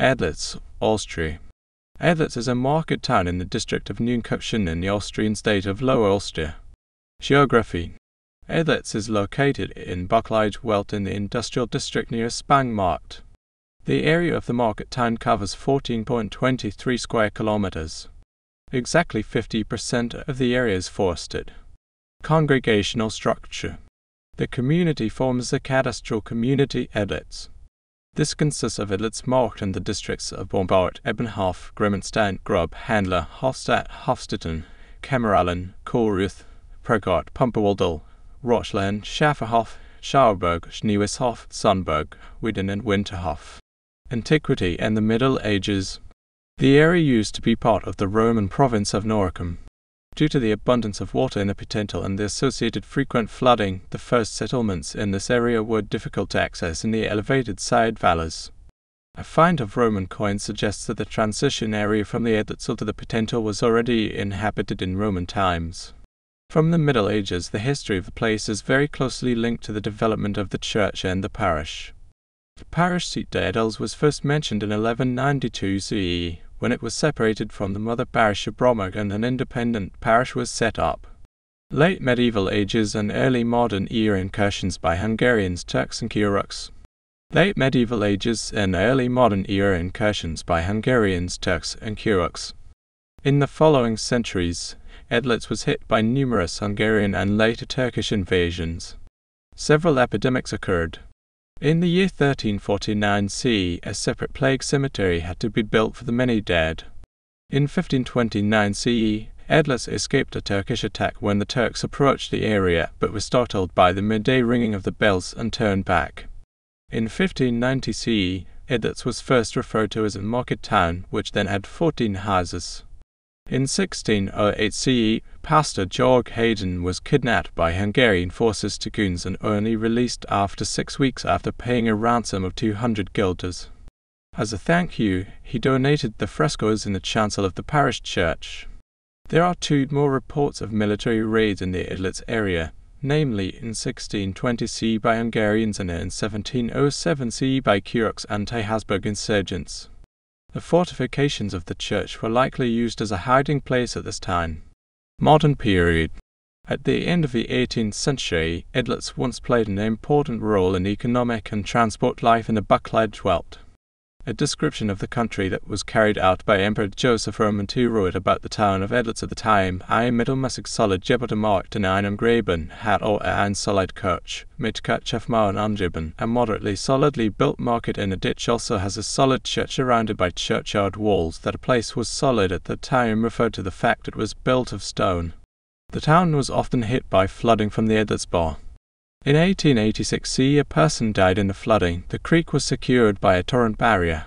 Edlitz, Austria. Edlitz is a market town in the district of Neunkirchen in the Austrian state of Lower Austria. Geography Edlitz is located in Bucklige Welt in the industrial district near Aspangmarkt. The area of the market town covers 14.23 square kilometers. Exactly 50% of the area is forested. Congregational structure The community forms the cadastral community Edlitz. This consists of Edlitz marked in the districts of Bombard, Ebenhof, Grimmenstein, Grub, Handler, Hofstadt, Hofstetten, Kameralen, Kohlruth, Pregard, Pumperwaldel, Rochlehen, Schafferhof, Schauerberg, Schneeweshof, Sundberg, Wieden and Winterhof. Antiquity and the Middle Ages The area used to be part of the Roman province of Noricum. Due to the abundance of water in the Pittental and the associated frequent flooding, the first settlements in this area were difficult to access in the elevated side valleys. A find of Roman coins suggests that the transition area from the Edlitzel to the Pittental was already inhabited in Roman times. From the Middle Ages, the history of the place is very closely linked to the development of the church and the parish. The parish seat Edels was first mentioned in 1192 CE, when it was separated from the mother parish of Bromberg and an independent parish was set up. Late medieval ages and early modern era incursions by Hungarians, Turks, and Kieruks. Late medieval ages and early modern era incursions by Hungarians, Turks, and Kieruks. In the following centuries, Edlitz was hit by numerous Hungarian and later Turkish invasions. Several epidemics occurred. In the year 1349 CE, a separate plague cemetery had to be built for the many dead. In 1529 CE, Edlitz escaped a Turkish attack when the Turks approached the area but were startled by the midday ringing of the bells and turned back. In 1590 CE, Edlitz was first referred to as a market town, which then had 14 houses. In 1608 CE, Pastor Georg Hayden was kidnapped by Hungarian forces to Kunz and only released after six weeks after paying a ransom of 200 guilders. As a thank you, he donated the frescoes in the chancel of the parish church. There are two more reports of military raids in the Edlitz area, namely in 1620 CE by Hungarians and in 1707 CE by Kieruks anti-Habsburg insurgents. The fortifications of the church were likely used as a hiding place at this time. Modern period. At the end of the 18th century, Edlitz once played an important role in economic and transport life in the Bucklige Welt. A description of the country that was carried out by Emperor Joseph Roman wrote about the town of Edlitz at the time, ein mittelmäßig solid Gebote Markt in einem Graben hat or ein solid Kirch, mit Kirchhofmauern angeben. A moderately solidly built market in a ditch also has a solid church surrounded by churchyard walls. That a place was solid at the time referred to the fact it was built of stone. The town was often hit by flooding from the Edlitzbach. In 1886 C, a person died in the flooding. The creek was secured by a torrent barrier.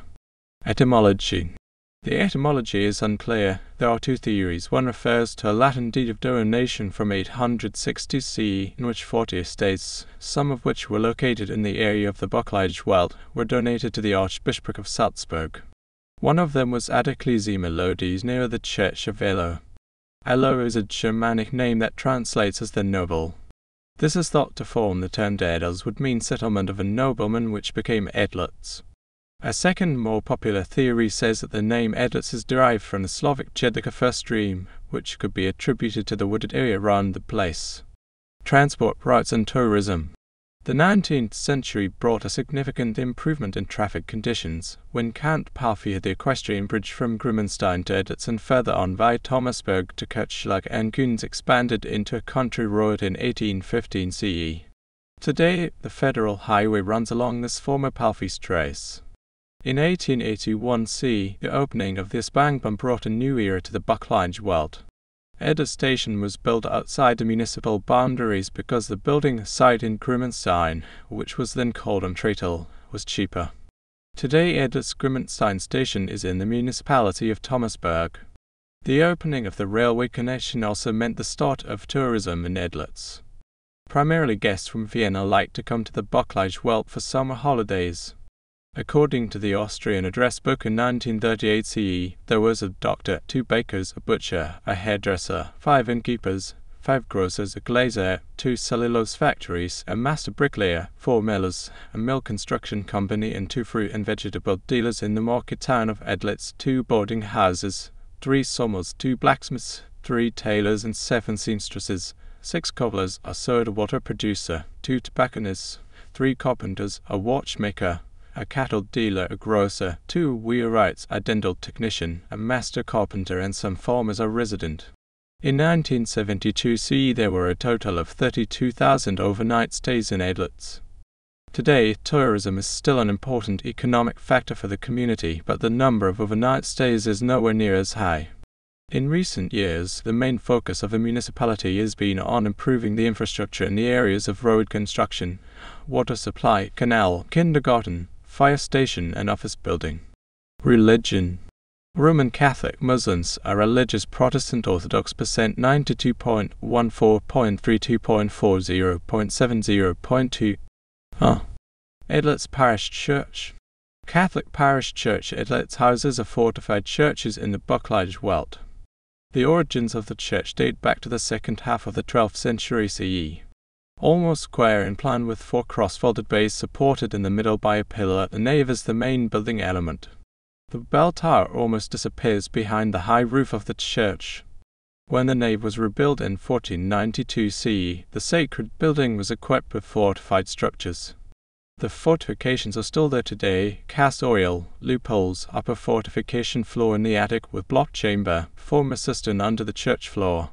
Etymology The etymology is unclear. There are two theories. One refers to a Latin deed of donation from 860 C, in which 40 estates, some of which were located in the area of the Bocklage Buchleitwelt, were donated to the Archbishopric of Salzburg. One of them was ad ecclesiam Elodis near the church of Elo. Elo is a Germanic name that translates as the noble. This is thought to form the term Edels would mean settlement of a nobleman which became Edlitz. A second, more popular theory says that the name Edlitz is derived from the Slavic Jedlica stream, which could be attributed to the wooded area around the place. Transport routes and tourism. The 19th century brought a significant improvement in traffic conditions when Count Palffy had the equestrian bridge from Grimmenstein to Edlitz and further on via Thomasberg to Kirchschlag and Kunz expanded into a country road in 1815 CE. Today, the federal highway runs along this former Palffy's trace. In 1881 C, the opening of this Bangbahn brought a new era to the Bucklige Welt. Eder station was built outside the municipal boundaries because the building site in Grimmenstein, which was then called Amtretel, was cheaper. Today Edlitz Grimmenstein station is in the municipality of Thomasberg. The opening of the railway connection also meant the start of tourism in Edlitz. Primarily guests from Vienna like to come to the Bucklige Welt for summer holidays. According to the Austrian address book in 1938 CE, there was a doctor, two bakers, a butcher, a hairdresser, five innkeepers, five grocers, a glazier, two cellulose factories, a master bricklayer, four millers, a mill construction company, and two fruit and vegetable dealers in the market town of Edlitz, two boarding houses, three sawmills, two blacksmiths, three tailors, and seven seamstresses, six cobblers, a soda water producer, two tobacconists, three carpenters, a watchmaker, a cattle dealer, a grocer, two wheelwrights, a dental technician, a master carpenter, and some farmers are resident. In 1972 CE there were a total of 32,000 overnight stays in Edlitz. Today, tourism is still an important economic factor for the community, but the number of overnight stays is nowhere near as high. In recent years, the main focus of the municipality has been on improving the infrastructure in the areas of road construction, water supply, canal, kindergarten, fire station, and office building. Religion Roman Catholic Muslims are religious Protestant Orthodox percent 92.14.32.40.70.2 Huh. Ah. Edlitz Parish Church Catholic Parish Church Edlitz houses are fortified churches in the Bucklige Welt. The origins of the church date back to the second half of the 12th century CE almost square in plan with four cross-folded bays supported in the middle by a pillar. The nave is the main building element. The bell tower almost disappears behind the high roof of the church. When the nave was rebuilt in 1492 CE, the sacred building was equipped with fortified structures. The fortifications are still there today, cast oil, loopholes, upper fortification floor in the attic with block chamber, former cistern under the church floor.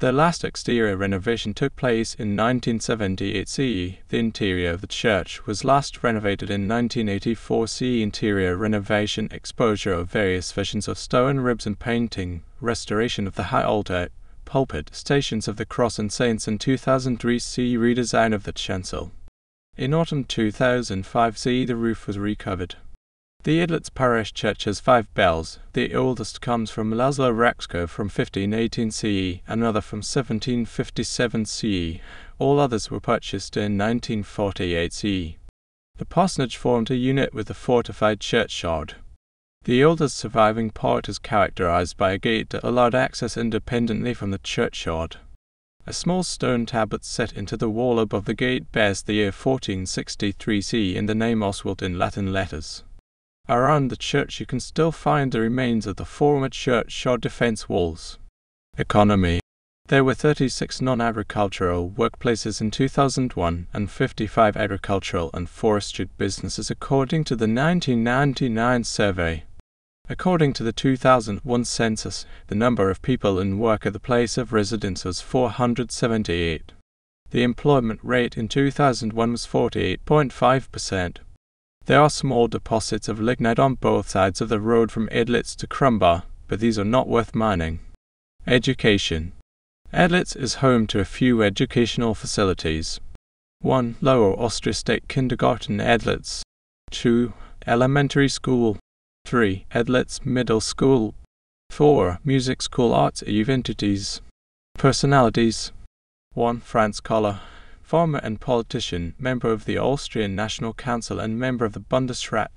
The last exterior renovation took place in 1978 CE. The interior of the church was last renovated in 1984 CE. Interior renovation, exposure of various versions of stone ribs and painting, restoration of the high altar, pulpit, stations of the cross and saints, and 2003 CE redesign of the chancel. In autumn 2005 CE the roof was recovered. The Edlitz parish church has five bells. The oldest comes from Laszlo Raczko from 1518 CE, another from 1757 CE. All others were purchased in 1948 CE. The parsonage formed a unit with the fortified churchyard. The oldest surviving part is characterized by a gate that allowed access independently from the churchyard. A small stone tablet set into the wall above the gate bears the year 1463 CE and the name Oswald in Latin letters. Around the church you can still find the remains of the former church churchyard defense walls. Economy There were 36 non-agricultural workplaces in 2001 and 55 agricultural and forestry businesses according to the 1999 survey. According to the 2001 census, the number of people in work at the place of residence was 478. The employment rate in 2001 was 48.5%. There are small deposits of lignite on both sides of the road from Edlitz to Krumbach, but these are not worth mining. Education Edlitz is home to a few educational facilities. 1. Lower Austria State Kindergarten Edlitz 2. Elementary School 3. Edlitz Middle School 4. Music School Arts Eventities Personalities 1. Franz Koller farmer and politician, member of the Austrian National Council and member of the Bundesrat.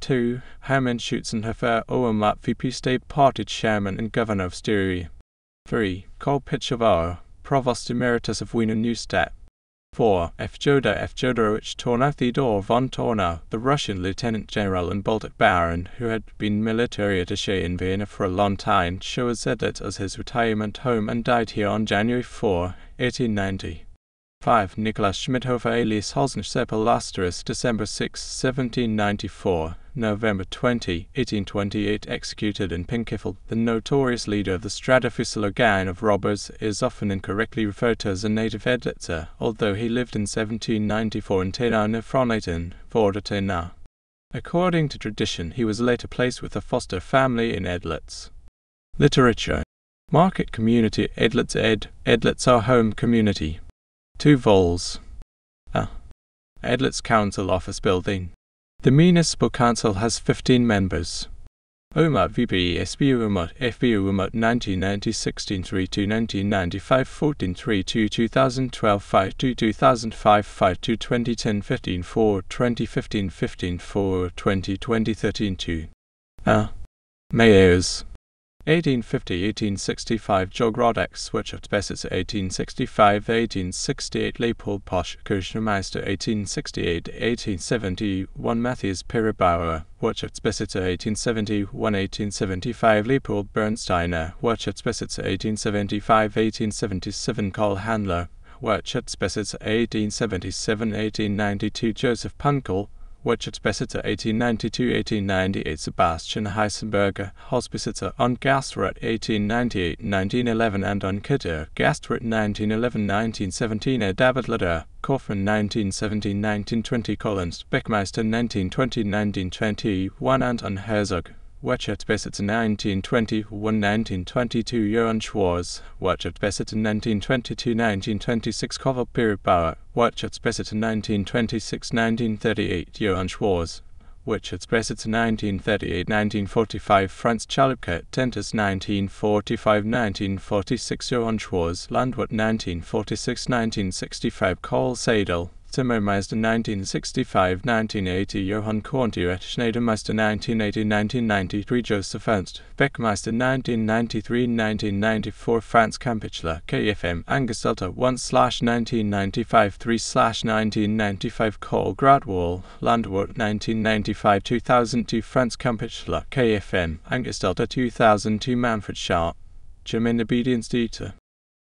2. Hermann Schützenhöfer Obermatt VP State Party Chairman and Governor of Styria. 3. Karl Pichovar, Provost Emeritus of Wiener Neustadt. 4. Fjodor Fjodorowicz Tornau Theodor von Tornau, the Russian Lieutenant General and Baltic Baron, who had been military attaché in Vienna for a long time, chose Edlitz as his retirement home and died here on January 4, 1890. 5. Nicholas Schmidhofer alias Hosner Asterisk, December 6, 1794, November 20, 1828, executed in Pinkiffel. The notorious leader of the Stradifusilo gang of robbers is often incorrectly referred to as a native Edlitzer, although he lived in 1794 in Tenau near Frohnleiten, Vorder Tenau. According to tradition, he was later placed with a foster family in Edlitz. Literature Market Community Edlitz Ed, Edlitz Our Home Community Two vols. Ah. Edlitz Council Office Building. The Municipal Council has 15 members. OMA VP SBU UMA FBU UMA 1990 16 3 2 1995 14 3 2 2012 5 2 2005 5 2 2010 15 4 2015 15 4 2020 13 2 Ah. Mayors 1850-1865 Jogrodex Wirtschaft Besitzer 1865-1868 Leopold Posch Kirchenmeister 1868-1871 Matthias Peribauer Wirtschaftsbesitzer 1871-1875 Leopold Bernsteiner Wirtschaftsbesitzer 1875-1877 Karl Handler Wirtschaftsbesitzer 1877-1892 Joseph Punkel Wirtschaftsbesitzer 1892-1898 Sebastian Heisenberger, Hausbesitzer und Gastwirt 1898-1911 Anton Kitter, Gastwirt 1911-1917 David Leder, Kaufmann 1917-1920 Collins, Beckmeister 1920-1921 Anton Herzog, Wirtschaftsbesitzer 1920-1922 Johann Schwarz, Wirtschaftsbesitzer 1922-1926 Koval Piribauer, Wirtschaftsbesitzer 1926-1938 Johann Schwarz, Wirtschaftsbesitzer 1938-1945 Franz Chalupke, Tentis 1945-1946 Johann Schwarz, Landwirt 1946-1965 Karl Seidel, Zimmermeister 1965-1980 Johann Korntier, Schneidermeister 1980-1993 Joseph Ernst, Beckmeister 1993-1994 Franz Kampichler, KFM, Angestellter 1-1995 3-1995 Karl Gradwall, Landwirt 1995-2002 Franz Kampichler, KFM, Angestellter 2002 Manfred Sharp, German Obedience Dieter.